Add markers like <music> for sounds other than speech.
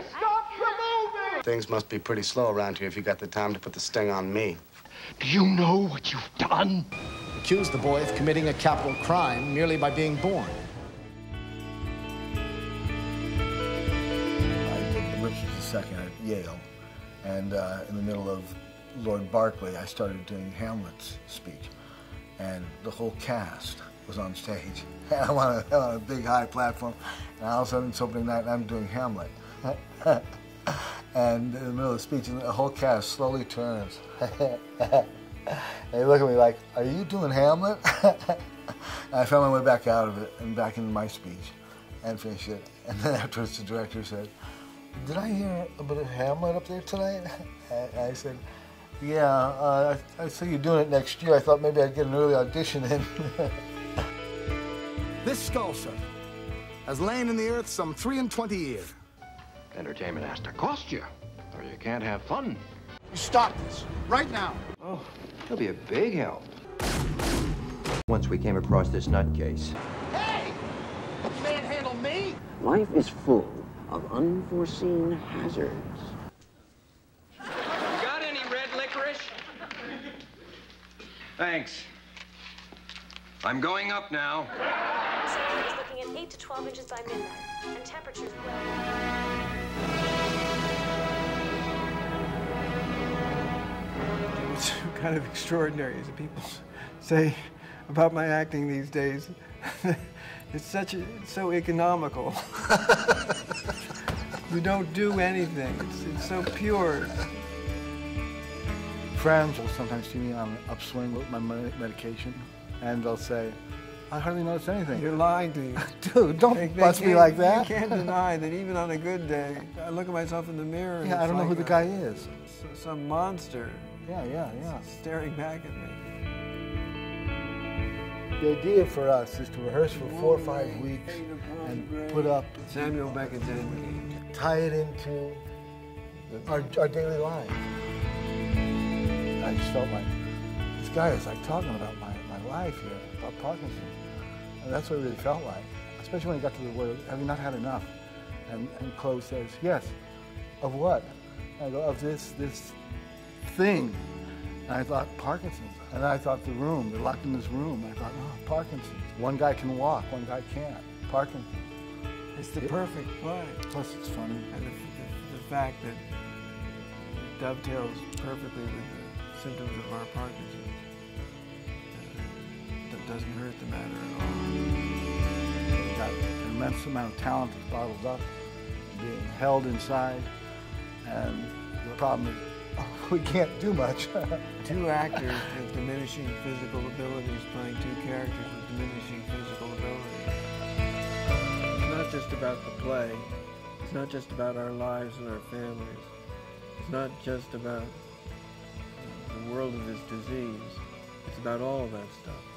Stop the movie! Things must be pretty slow around here if you got the time to put the sting on me. Do you know what you've done? Accused the boy of committing a capital crime merely by being born. I did Richard II at Yale, and uh, in the middle of Lord Berkeley, I started doing Hamlet's speech, and the whole cast was on stage. <laughs> I'm on a, on a big high platform, and all of a sudden it's opening night, and I'm doing Hamlet. <laughs> and in the middle of the speech, the whole cast slowly turns. <laughs> they look at me like, "Are you doing Hamlet?" <laughs> I found my way back out of it and back into my speech, and finished it. And then afterwards, the director said, "Did I hear a bit of Hamlet up there tonight?" I said, "Yeah, uh, I, I saw you doing it next year. I thought maybe I'd get an early audition in." This sir, has lain in the earth some three and twenty years. Entertainment has to cost you, or you can't have fun. You stop this right now. Oh, he'll be a big help. Once we came across this nutcase. Hey! Manhandle me? Life is full of unforeseen hazards. Got any red licorice? Thanks. I'm going up now. Saturday is looking at 8 to 12 inches by midnight, and temperatures well. Kind of extraordinary that people <laughs> say about my acting these days, <laughs> it's such a, it's so economical. <laughs> you don't do anything. It's, it's so pure. Friends will sometimes see me on an upswing with my medication, and they'll say, I hardly notice anything. You're lying to you. Dude, don't They- they bust me like that. You can't deny that even on a good day, I look at myself in the mirror. And Yeah, I don't know who like the guy is. Some monster Yeah, yeah, yeah. staring back at me. The idea for us is to rehearse for four or five weeks and put up, Samuel Beckett's Endgame. tie it into our, our daily lives. I just felt like this guy is like talking about my, my life here, about Parkinson's. And that's what it really felt like, especially when he got to the word, have you not had enough? And, and Clov says, yes. Of what? I go, of this, this thing. And I thought, Parkinson's. And I thought the room, they're locked in this room. I thought, oh, Parkinson's. One guy can walk, one guy can't. Parkinson's. It's the perfect play. Plus, it's funny. And the, the, the fact that it dovetails perfectly with the symptoms of our Parkinson's. Uh, that doesn't hurt the matter at all. We've got an immense amount of talent that's bottled up, being held inside, and the problem is <laughs> we can't do much. <laughs> Two actors with diminishing physical abilities playing two characters with diminishing physical abilities. It's not just about the play. It's not just about our lives and our families. It's not just about the world of this disease. It's about all of that stuff.